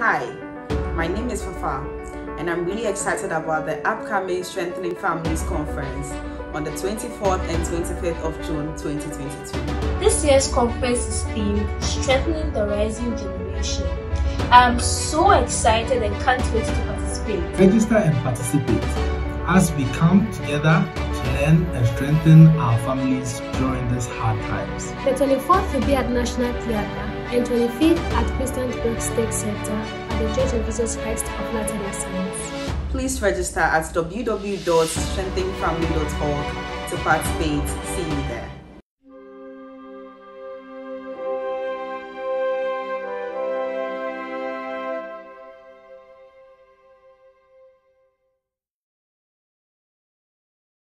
Hi, my name is Fafa, and I'm really excited about the upcoming Strengthening Families Conference on the 24th and 25th of June 2022. This year's conference is themed Strengthening the Rising Generation. I'm so excited and can't wait to participate. Register and participate as we come together to learn and strengthen our families during these hard times. The 24th will be at National Theatre and 25th at Christian Brook State Center at the Church of Jesus Christ of Latter-day Saints. Please register at www.strengtheningfamily.org to participate. See you there.